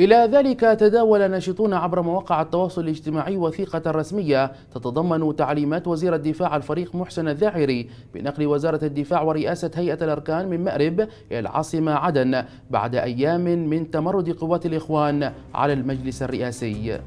إلى ذلك تداول ناشطون عبر مواقع التواصل الاجتماعي وثيقة رسمية تتضمن تعليمات وزير الدفاع الفريق محسن الذاعري بنقل وزارة الدفاع ورئاسة هيئة الأركان من مأرب إلى العاصمة عدن بعد أيام من تمرد قوات الإخوان على المجلس الرئاسي.